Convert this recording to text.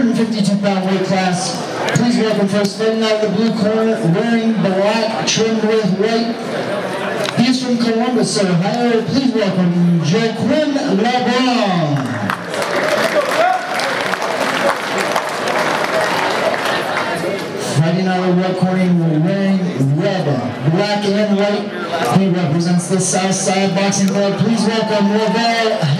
152-pound weight class. Please welcome first standing out of the blue corner, wearing black, trimmed with white. He's from Columbus, Ohio. Please welcome Joaquin Labron. Fighting out of the red corner, wearing red, black, and white. He represents the South Southside Boxing Club. Please welcome Lavelle